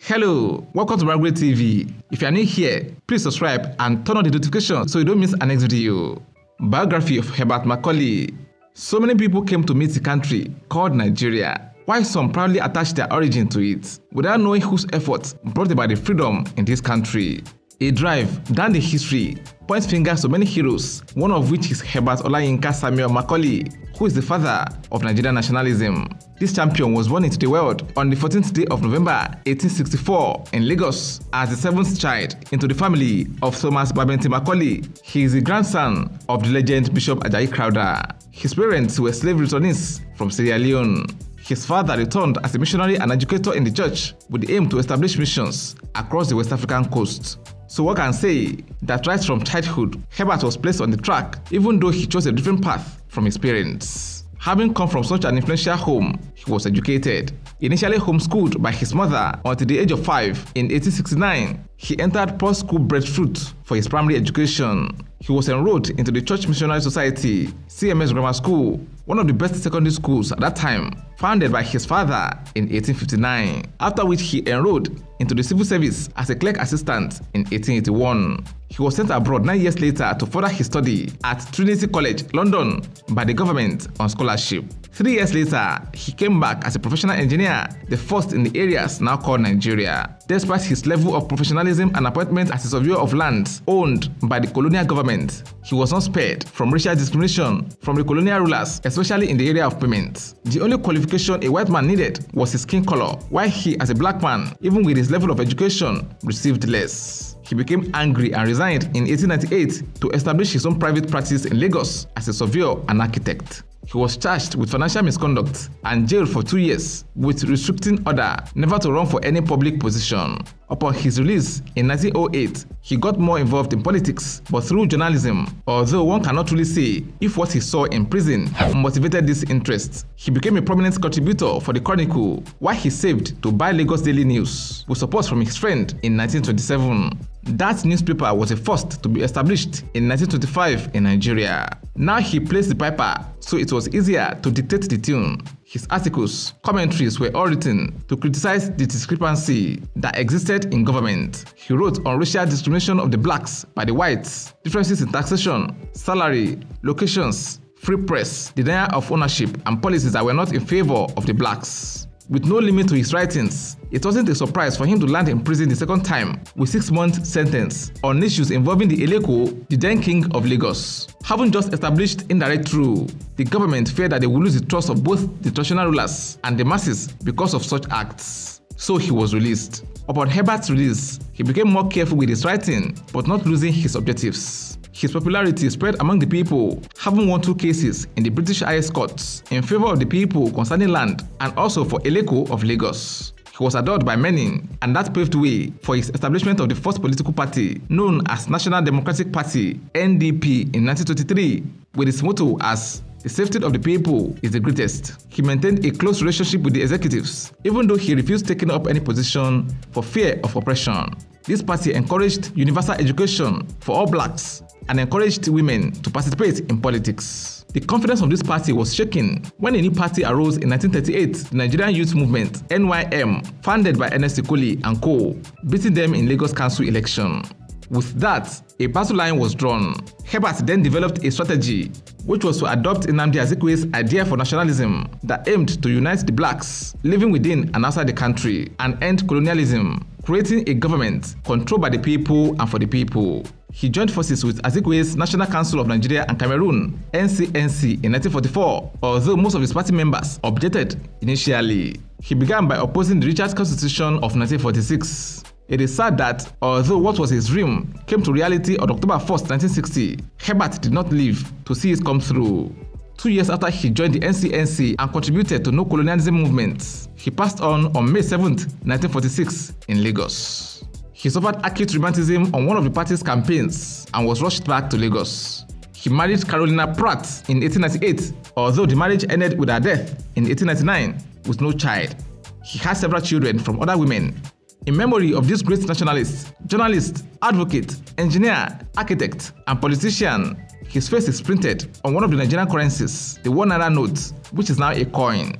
Hello, welcome to Margaret TV. If you are new here, please subscribe and turn on the notification so you don't miss our next video. Biography of Herbert Macaulay. So many people came to meet the country called Nigeria, while some proudly attached their origin to it, without knowing whose efforts brought about the freedom in this country. A drive down the history points fingers to many heroes, one of which is Herbert Olayinka Samuel Macaulay, who is the father of Nigerian nationalism. This champion was born into the world on the 14th day of November 1864 in Lagos as the seventh child into the family of Thomas Babington Macaulay. He is the grandson of the legend Bishop Ajayi Crowther. His parents were slave returnees from Sierra Leone. His father returned as a missionary and educator in the church with the aim to establish missions across the West African coast. So one can say that right from childhood, Herbert was placed on the track even though he chose a different path from his parents. Having come from such an influential home, he was educated. Initially homeschooled by his mother until the age of 5 in 1869, he entered Paul School Breadfruit for his primary education. He was enrolled into the Church Missionary Society, CMS Grammar School, one of the best secondary schools at that time, founded by his father in 1859, after which he enrolled into the civil service as a clerk assistant in 1881. He was sent abroad nine years later to further his study at Trinity College, London, by the government on scholarship. Three years later, he came back as a professional engineer, the first in the areas now called Nigeria. Despite his level of professionalism and appointment as a surveyor of lands owned by the colonial government, he was not spared from racial discrimination from the colonial rulers, especially in the area of payment. The only qualification a white man needed was his skin color, while he, as a black man, even with his level of education, received less. He became angry and resigned in 1898 to establish his own private practice in Lagos as a surveyor and architect. He was charged with financial misconduct and jailed for two years with restricting order never to run for any public position. Upon his release in 1908, he got more involved in politics, but through journalism, although one cannot really say if what he saw in prison motivated this interest. He became a prominent contributor for the Chronicle, while he saved to buy Lagos Daily News with support from his friend in 1927. That newspaper was the first to be established in 1925 in Nigeria. Now he plays the piper, so it was easier to dictate the tune. His articles, commentaries were all written to criticize the discrepancy that existed in government. He wrote on racial discrimination of the blacks by the whites, differences in taxation, salary, locations, free press, denial of ownership, and policies that were not in favor of the blacks. With no limit to his writings, it wasn't a surprise for him to land in prison the second time with six-month sentence on issues involving the Eleko, the then king of Lagos. Having just established indirect rule, the government feared that they would lose the trust of both the traditional rulers and the masses because of such acts. So he was released. Upon Herbert's release, he became more careful with his writing, but not losing his objectives. His popularity spread among the people, having won two cases in the British Highest Courts in favor of the people concerning land and also for Eleko of Lagos. He was adored by many, and that paved way for his establishment of the first political party known as National Democratic Party (NDP) in 1923, with its motto as the safety of the people is the greatest. He maintained a close relationship with the executives, even though he refused taking up any position for fear of oppression. This party encouraged universal education for all blacks and encouraged women to participate in politics. The confidence of this party was shaken when a new party arose in 1938, the Nigerian Youth Movement (NYM), founded by Ernest Ikoli and co, beating them in Lagos Council election. With that, a battle line was drawn. Herbert then developed a strategy which was to adopt Nnamdi Azikiwe's idea for nationalism that aimed to unite the blacks living within and outside the country and end colonialism, creating a government controlled by the people and for the people. He joined forces with Azikiwe's National Council of Nigeria and Cameroon, NCNC, in 1944, although most of his party members objected initially. He began by opposing the Richard Constitution of 1946. It is sad that, although what was his dream came to reality on October 1, 1960, Herbert did not live to see it come through. Two years after he joined the NCNC and contributed to no colonialism movement, he passed on on May 7, 1946 in Lagos. He suffered acute rheumatism on one of the party's campaigns and was rushed back to Lagos. He married Carolina Pratt in 1898, although the marriage ended with her death in 1899 with no child. He had several children from other women in memory of this great nationalist, journalist, advocate, engineer, architect, and politician, his face is printed on one of the Nigerian currencies, the one naira note, which is now a coin.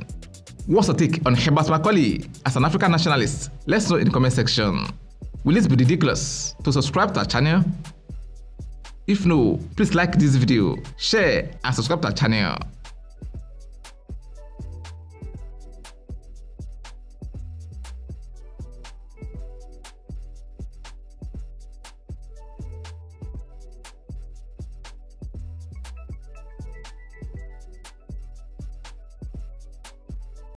What's your take on Herbert Macaulay as an African nationalist? Let's know in the comment section. Will it be ridiculous to subscribe to our channel? If no, please like this video, share and subscribe to our channel.